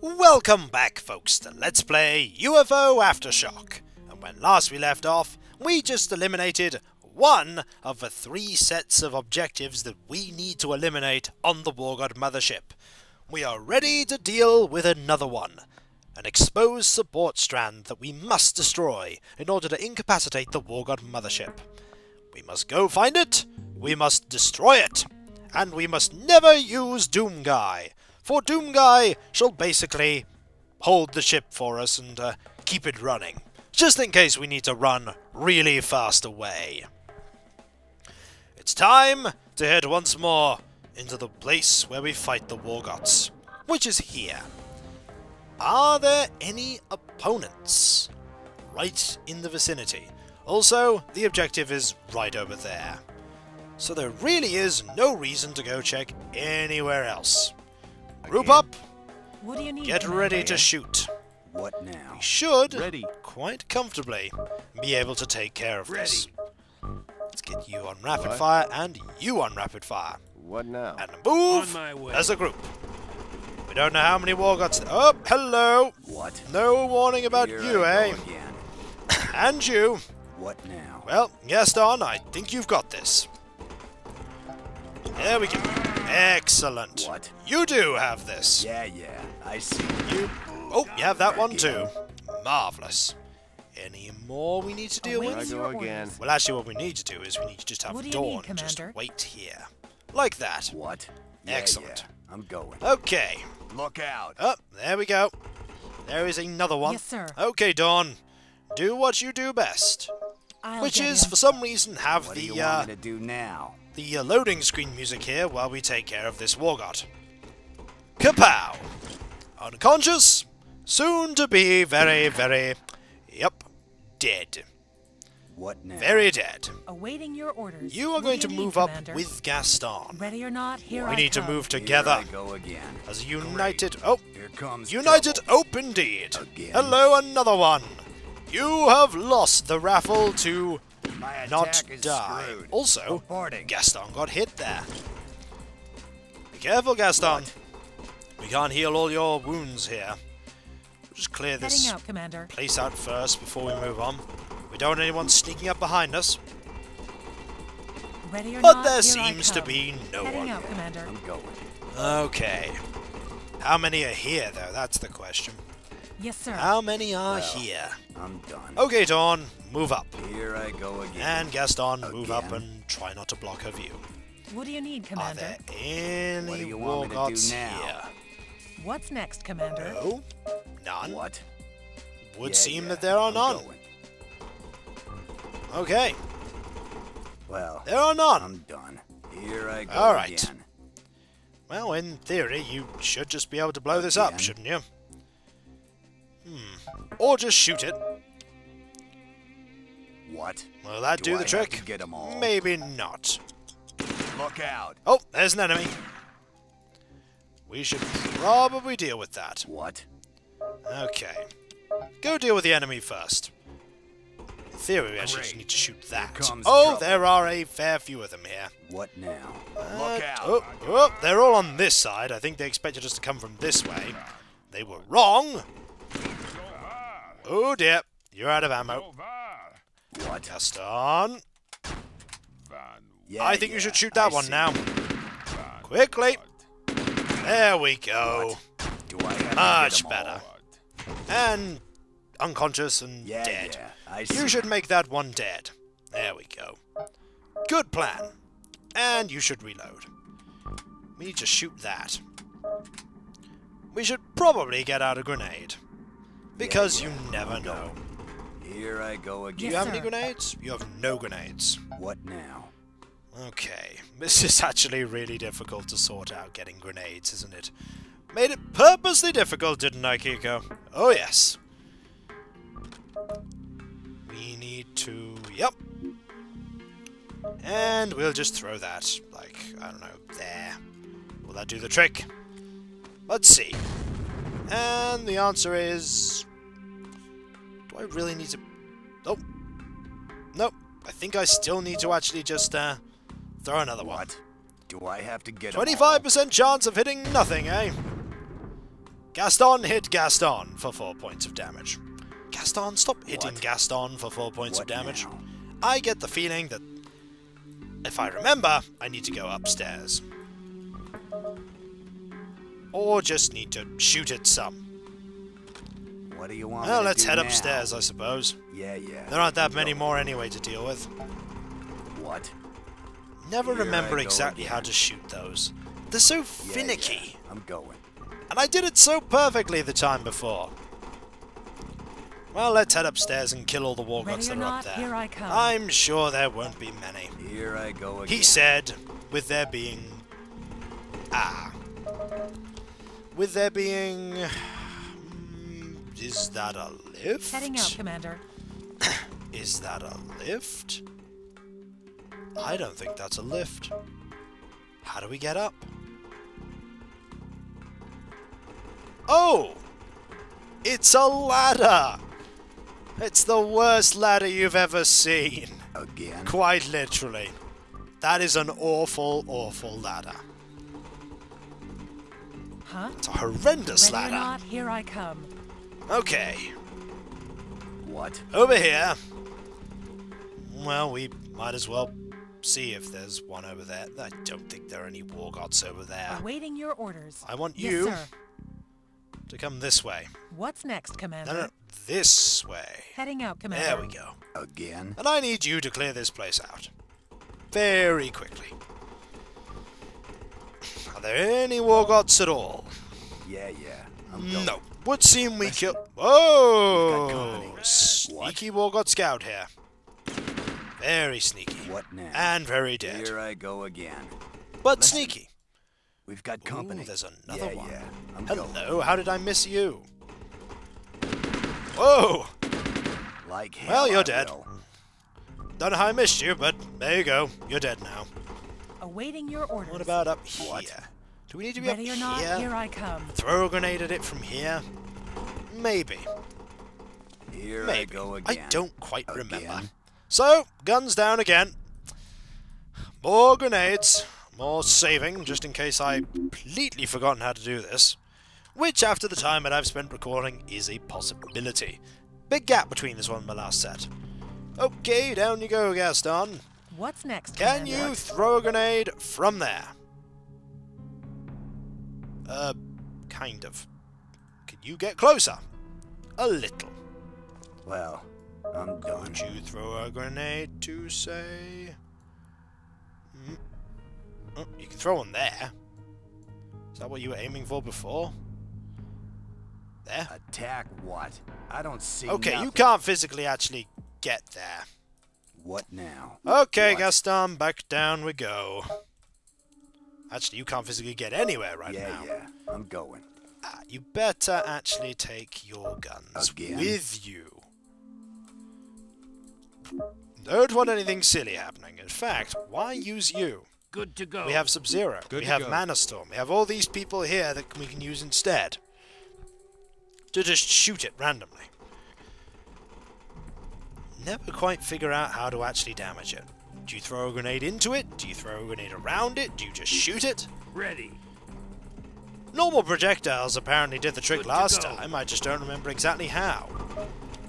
Welcome back, folks, to Let's Play UFO Aftershock. And when last we left off, we just eliminated one of the three sets of objectives that we need to eliminate on the Wargot mothership. We are ready to deal with another one. An exposed support strand that we must destroy in order to incapacitate the Wargot mothership. We must go find it, we must destroy it, and we must never use Doomguy, for Doomguy shall basically hold the ship for us and uh, keep it running, just in case we need to run really fast away. It's time to head once more into the place where we fight the Wargots, which is here. Are there any opponents right in the vicinity? Also, the objective is right over there. So there really is no reason to go check anywhere else. Group up, What do you need? get ready to shoot. What now? We should, Ready. quite comfortably, be able to take care of this. Let's get you on rapid What? fire and you on rapid fire. What now? And move On my way. as a group. We don't know how many Wargots... Oh, hello! What? No warning about Here you, I eh? And you. What now? Well, Gaston, I think you've got this. There we go. Excellent. What? You do have this. Yeah, yeah. I see. You. Oh, you have that one too. Marvelous. Any more we need to deal Awaiting with? your orders. Well, actually, what we need to do is we need to just have What do Dawn need, just Commander? wait here, like that. What? Yeah, Excellent. yeah. I'm going. Okay. Look out. Oh, there we go. There is another one. Yes, sir. Okay, Dawn. Do what you do best, I'll which is him. for some reason have What do you the uh, want me to do now? The uh, loading screen music here while we take care of this Wargot. Kapow! Unconscious, soon to be very, very, yep, dead. What now? Very dead. Awaiting your orders. You are What going do to you need, move up Commander? with Gaston Ready or not, here We I need to come. move Here together I go again. as a united. Oh, Here comes united trouble. hope indeed. Again. Hello, another one. You have lost the raffle to My not attack die. screwed. Also, Reporting. Gaston got hit there. Be careful, Gaston. What? We can't heal all your wounds here. We'll just clear this out, Commander. place out first before we move on. We don't want anyone sneaking up behind us. Ready or But not, there seems to be no Heading one. out, Commander. I'm going. Okay. How many are here, though? That's the question. Yes, sir. How many are Well. here? I'm done. Okay, Dawn, move up. Here I go again. And Gaston, move up and try not to block her view. What do you need, Commander? Are Commander? there any What do you want me to do Wargots now? here? What's next, Commander? No? None? What? Would Yeah, seem yeah, that there are I'm none. going. Okay, Well, there are none. I'm done. Here I go All right. again. Well, in theory, you should just be able to blow this up, shouldn't you? Hmm. Or just shoot it. What? Will that Do do, the trick? to get 'em all? Maybe not. Look out. Oh, there's an enemy. We should probably deal with that. What? Okay. Go deal with the enemy first. In theory, we actually just need to shoot that. Oh, trouble. there are a fair few of them here. What now? Uh, Look out. Oh, oh, they're all on this side. I think they expected us to come from this way. They were wrong. Oh dear, you're out of ammo. What? Gaston, Yeah, I think you should shoot that I one see. now. Quickly. There we go. Much better. And unconscious and Yeah, dead. yeah. You should make that one dead. There we go. Good plan. And you should reload. We need to shoot that. We should probably get out a grenade. Because you never know. Here I go again. Do again. you have sir. any grenades? You have no grenades. What now? Okay. This is actually really difficult to sort out getting grenades, isn't it? Made it purposely difficult, didn't I, Kiko? Oh, yes. We need to... Yep. And we'll just throw that, like, I don't know, there. Will that do the trick? Let's see. And the answer is... Do I really need to... Oh. Nope. I think I still need to actually just, uh, throw another one. What? Do I have to get all? 25% chance of hitting nothing, eh? Gaston hit Gaston for 4 points of damage. Gaston, stop hitting What? Gaston for 4 points What of damage. now? I get the feeling that if I remember, I need to go upstairs. Or just need to shoot it some. What do you want? Well, me to let's do head now? upstairs, I suppose. Yeah, yeah. There aren't that many more anyway to deal with. What? Never Here remember go exactly how to shoot those. They're so Yeah, finicky. yeah, I'm going. And I did it so perfectly the time before. Well, let's head upstairs and kill all the wargots Ready that are not, up there. here I come. I'm sure there won't be many. Here I go again. He said, with there being... Ah. With there being... Is that a lift? Heading out, Commander. Is that a lift? I don't think that's a lift. How do we get up? Oh! It's a ladder! It's the worst ladder you've ever seen. Again? Quite literally. That is an awful, awful ladder. Huh? It's a horrendous Ready or ladder. not, here I come. Okay, What? over here. Well, we might as well see if there's one over there. I don't think there are any wargots over there. Awaiting your orders. I want yes, you sir. to come this way. What's next, Commander? No, no, this way. Heading out, Commander. There we go. Again? And I need you to clear this place out. Very quickly. Are there any wargots at all? Yeah, yeah. I'm going. No. Would seem we Let's kill. Oh! We've Oh! company. Sneaky wargot scout here. Very sneaky. What now? And very dead. Here I go again. But Listen. sneaky. We've got company. Ooh, there's another yeah, one. Yeah, I'm going. Hello, how did I miss you? Whoa! Like hell Well, you're I dead. will. Don't know how I missed you, but there you go. You're dead now. Awaiting your orders. What about up here? What? Do we need to be Ready up or not, here? here I come. Throw a grenade at it from here? Maybe. Here I Maybe. go I don't quite remember. So, guns down again. More grenades. More saving, just in case I completely forgotten how to do this. Which, after the time that I've spent recording, is a possibility. Big gap between this one and my last set. Okay, down you go, Gaston. What's next, Can Commander? you throw a grenade from there? Uh, kind of. Can you get closer? A little. Well, I'm done. Would you throw a grenade to say? Hmm. Oh, you can throw one there. Is that what you were aiming for before? There. Attack what? I don't see Okay, you can't physically actually get there. What now? Okay, What? Gaston, back down we go. Actually, you can't physically get anywhere right yeah, now. yeah. yeah, I'm going. Ah, you better actually take your guns Again? with you. Don't want anything silly happening. In fact, why use you? Good to go. We have Sub-Zero. Good We have go. Mana Storm. We have all these people here that we can use instead. To just shoot it randomly. Never quite figure out how to actually damage it. Do you throw a grenade into it? Do you throw a grenade around it? Do you just shoot it? ready. Normal projectiles apparently did the trick Good last time, I just don't remember exactly how.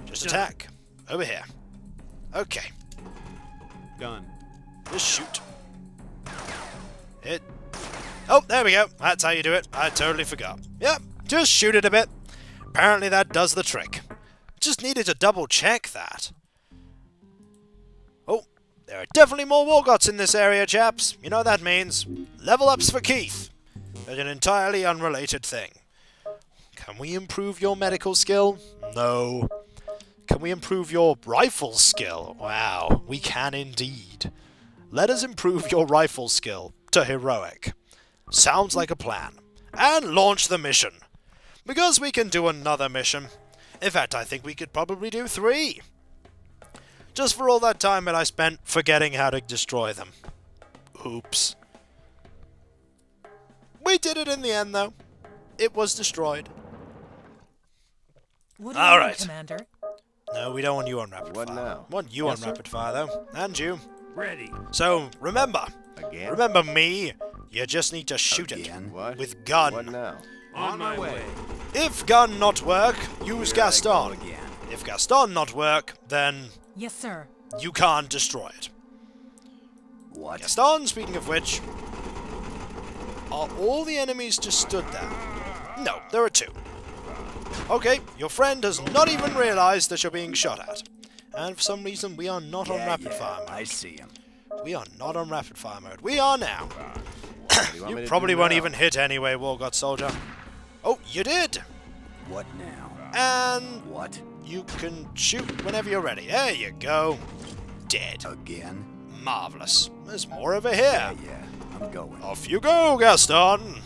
Just Done. attack. Over here. Okay, Done. just shoot. It. Oh, there we go. That's how you do it. I totally forgot. Yep, just shoot it a bit. Apparently that does the trick. Just needed to double check that. There are definitely more Wargots in this area, chaps. You know what that means. Level ups for Keith. But an entirely unrelated thing. Can we improve your medical skill? No. Can we improve your rifle skill? Wow, we can indeed. Let us improve your rifle skill to heroic. Sounds like a plan. And launch the mission. Because we can do another mission. In fact, I think we could probably do three. Just for all that time that I spent forgetting how to destroy them. Oops. We did it in the end, though. It was destroyed. What do you All need, right. Commander? No, we don't want you on rapid What fire. now? Want you Yes, on sir? rapid fire, though. And you. Ready. So, remember. Again? Remember me. You just need to shoot Again? it. What? With gun. What now? On my way. If gun not work, use Here Gaston. again. If Gaston not work, then Yes, sir. you can't destroy it. What? Gaston, speaking of which, are all the enemies just stood there? No, there are two. Okay, your friend has not even realized that you're being shot at. And for some reason, we are not on rapid yeah, fire mode. I see him. We are not on rapid fire mode. We are now. You You probably won't now? even hit anyway, Wargot Soldier. Oh, you did! What now? And What? You can shoot whenever you're ready. There you go. Dead. Again? Marvellous. There's more over here. yeah. yeah. I'm going. Off you go, Gaston!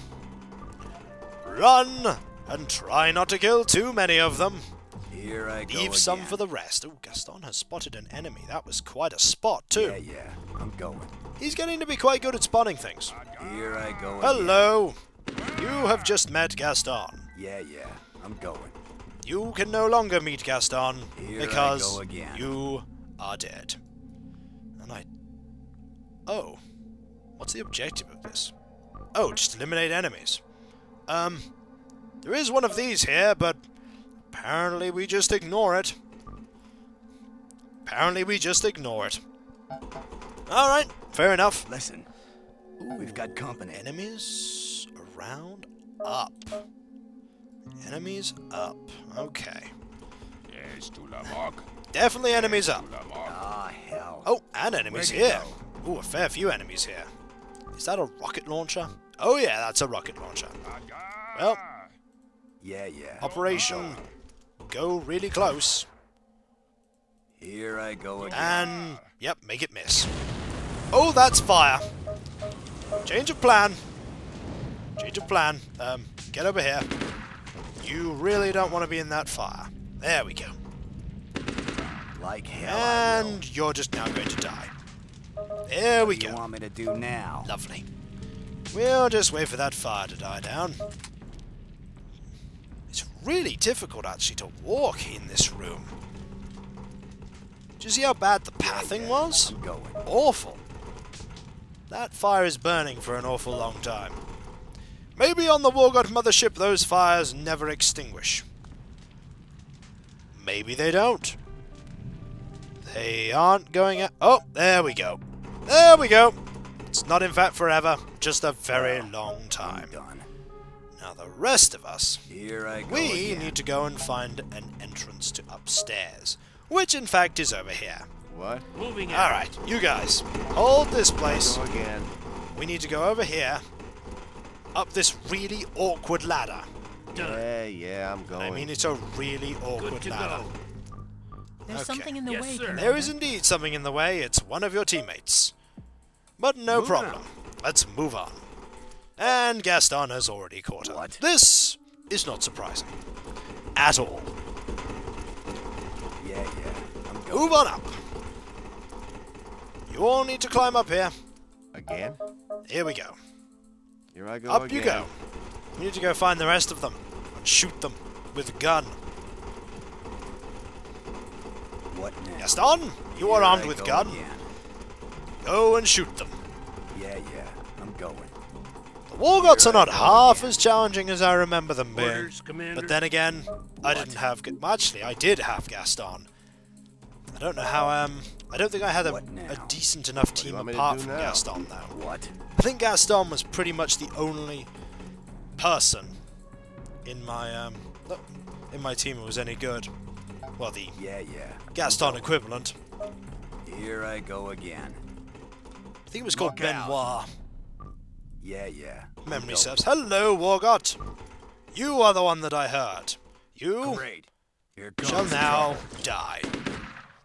Run! And try not to kill too many of them. Here I go Leave some for the rest. Oh, Gaston has spotted an enemy. That was quite a spot, too. Yeah, yeah. I'm going. He's getting to be quite good at spotting things. Here I go again. Hello! You have just met Gaston. Yeah, yeah. I'm going. You can no longer meet Gaston Here because again. you are dead. And I. Oh. What's the objective of this? Oh, just eliminate enemies. Um. There is one of these here, but apparently we just ignore it. Apparently we just ignore it. Alright, fair enough. Listen. Ooh, We've got company. Enemies around up. Enemies up. Okay. Yes, to la mort. Definitely enemies up. Ah, hell. Oh, and enemies Where'd you here. Ooh, a fair few enemies here. Is that a rocket launcher? Oh yeah, that's a rocket launcher. Well, Yeah, yeah. Operation Go Really Close. Here I go again. And, yep, make it miss. Oh, that's fire. Change of plan. Change of plan. Um, get over here. You really don't want to be in that fire. There we go. like hell. And you're just now going to die. There we go. What do you want me to do now? Lovely. We'll just wait for that fire to die down. It's really difficult actually to walk in this room. Did you see how bad the pathing was? Awful. That fire is burning for an awful long time. Maybe on the Wargot mothership those fires never extinguish. Maybe they don't. They aren't going out. Oh, there we go. There we go. It's not in fact forever, just a very long time. done. Now the rest of us, Here I go we again. need to go and find an entrance to upstairs, which in fact is over here. What? Moving out. Alright, you guys, hold this place. Go again. We need to go over here, up this really awkward ladder. Yeah, yeah, I'm going. I mean, it's a really awkward ladder. go. There's Okay. something in the Yes, way, sir. There is indeed something in the way. It's one of your teammates. But no Move problem. on. Let's move on. And Gaston has already caught up. What? This is not surprising. At all. Yeah, yeah. I'm going. Move on up. You all need to climb up here. Again? Here we go. Here I go Up again. you go. We need to go find the rest of them and shoot them with a gun. What now? Gaston, you are armed I with go gun. again. Go and shoot them. Yeah, yeah. I'm going. The Wargots Here are not I half again. as challenging as I remember them being. Orders, But then again, I didn't have. Ga- well, Actually, I did have Gaston. I don't know how. Um, I don't think I had a, a decent enough do team want me to apart from now? Gaston, though. What? I think Gaston was pretty much the only person in my um in my team who was any good. Well, the Yeah, yeah. Gaston equivalent. Here I go again. I think it was called Look out. Benoit. Yeah, yeah. Memory serves. Hello, Wargot. You are the one that I heard. You Great. Here comes shall now trouble. die.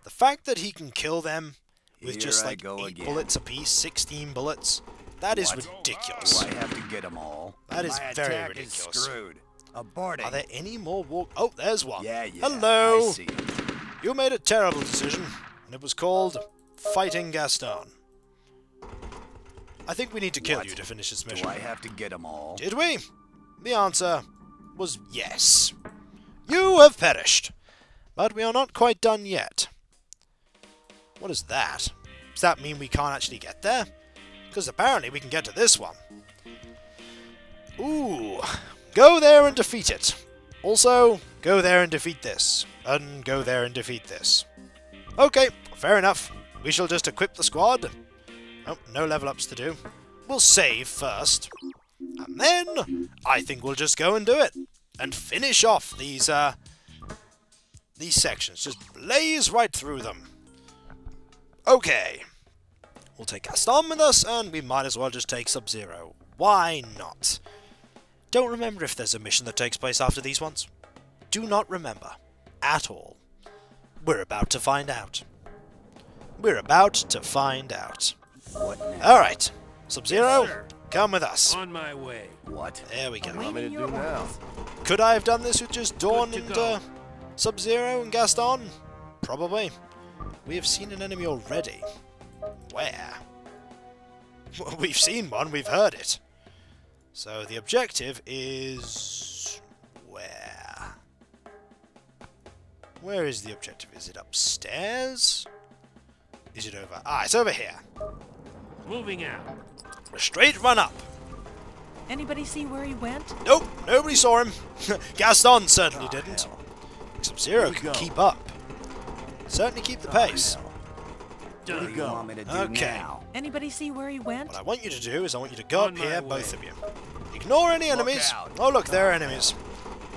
The fact that he can kill them with Here just I like eight again. bullets apiece, 16 bullets, that is What? ridiculous. Do I have to get them all? That is My very ridiculous. Is screwed. Aborting. Are there any more war? Oh, there's one. Yeah, yeah. Hello. I see 'em. You made a terrible decision, and it was called fighting Gaston. I think we need to kill What? you to finish this mission. Do I have to get them all? Did we? The answer was yes. You have perished. But we are not quite done yet. What is that? Does that mean we can't actually get there? Because apparently we can get to this one. Ooh. go there and defeat it. Also, go there and defeat this. And go there and defeat this. Okay, fair enough. We shall just equip the squad. Oh, no level ups to do. We'll save first. And then, I think we'll just go and do it. And finish off these, uh, these sections. Just blaze right through them. Okay. We'll take Gaston with us, and we might as well just take Sub-Zero. Why not? Don't remember if there's a mission that takes place after these ones. Do not remember. At all. We're about to find out. We're about to find out. What? Alright. Sub-Zero, Yes, come with us. On my way. What? There we go. What do you want me to do now? Could I have done this with just Dawn and uh, Sub-Zero and Gaston? Probably. We have seen an enemy already. Where? Well, we've seen one, we've heard it. So the objective is... where? Where is the objective? Is it upstairs? Is it over... Ah, it's over here. Moving out. A straight run up. Anybody see where he went? Nope, nobody saw him. Gaston certainly Ah, didn't. hell. Sub-Zero Here can go. keep up. Certainly keep the pace. hell. What do you want me to do Okay. now? Anybody see where he went? What I want you to do is I want you to go On up here, way. both of you. Ignore any enemies. out. Oh look, there are enemies.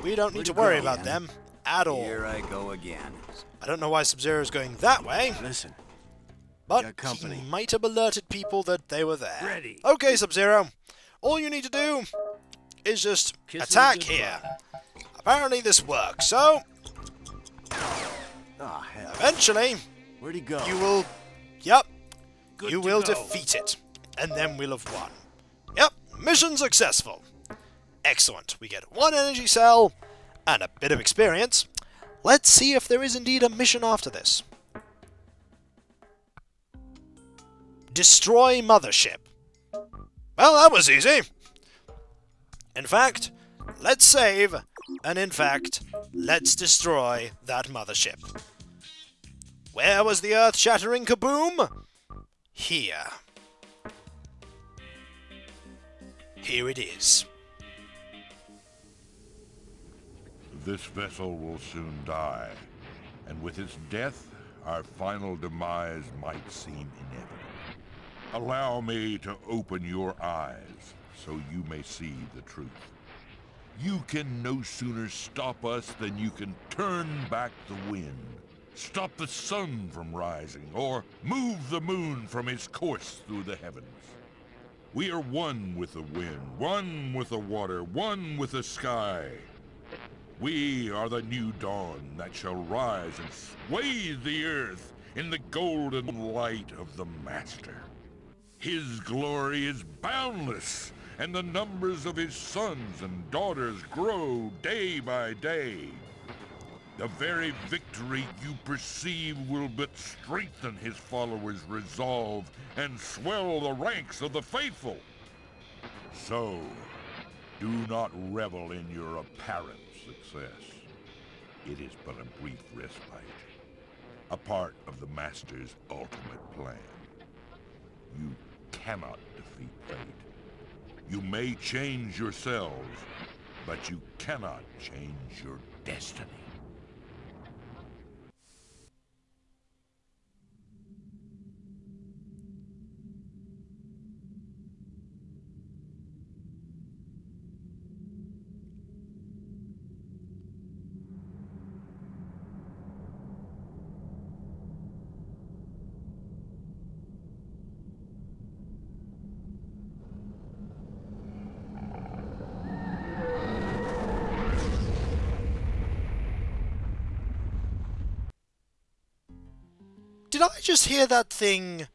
We don't need to you go worry about them at all. Here I go again. I don't know why Sub-Zero is going that way, Listen, but Got company. he might have alerted people that they were there. Ready. Okay, Sub-Zero. All you need to do is just Kiss 'em attack here. Apparently this works, so ah hell, eventually where'd he go? you will... Yep, Good you will go. defeat it, and then we'll have won. Yep, mission successful. Excellent. We get one energy cell and a bit of experience. Let's see if there is indeed a mission after this. Destroy mothership. Well, that was easy. In fact, let's save, and in fact, let's destroy that mothership. Where was the earth-shattering kaboom? Here. Here it is. This vessel will soon die, and with its death, our final demise might seem inevitable. Allow me to open your eyes so you may see the truth. You can no sooner stop us than you can turn back the wind, stop the sun from rising, or move the moon from its course through the heavens. We are one with the wind, one with the water, one with the sky. We are the new dawn that shall rise and sway the earth in the golden light of the Master. His glory is boundless, and the numbers of his sons and daughters grow day by day. The very victory you perceive will but strengthen his followers' resolve and swell the ranks of the faithful. So, do not revel in your apparent success. It is but a brief respite, a part of the Master's ultimate plan. You cannot defeat fate. You may change yourselves, but you cannot change your destiny. Just hear that thing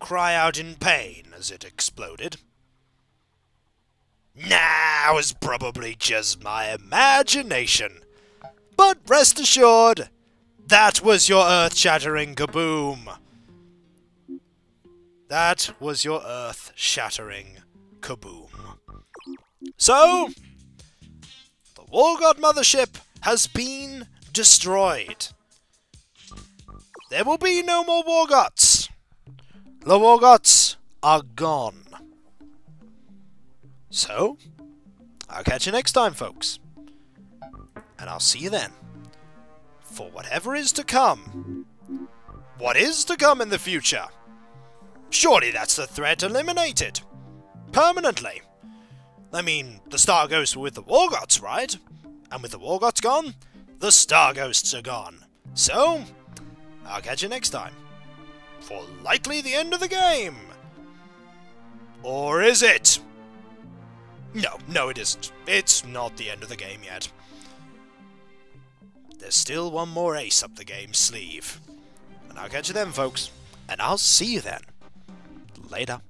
cry out in pain as it exploded? Nah, it was probably just my imagination. But rest assured, that was your earth-shattering kaboom. That was your earth-shattering kaboom. So, the Wargot Mothership has been destroyed. There will be no more Wargots. The Wargots are gone. So, I'll catch you next time, folks. And I'll see you then. For whatever is to come. What is to come in the future? Surely that's the threat eliminated. Permanently. I mean, the Star Ghosts were with the Wargots, right? And with the Wargots gone, the Star Ghosts are gone. So, I'll catch you next time. For likely the end of the game. Or is it? No, no it isn't. It's not the end of the game yet. There's still one more ace up the game's sleeve. And I'll catch you then, folks. And I'll see you then. Later.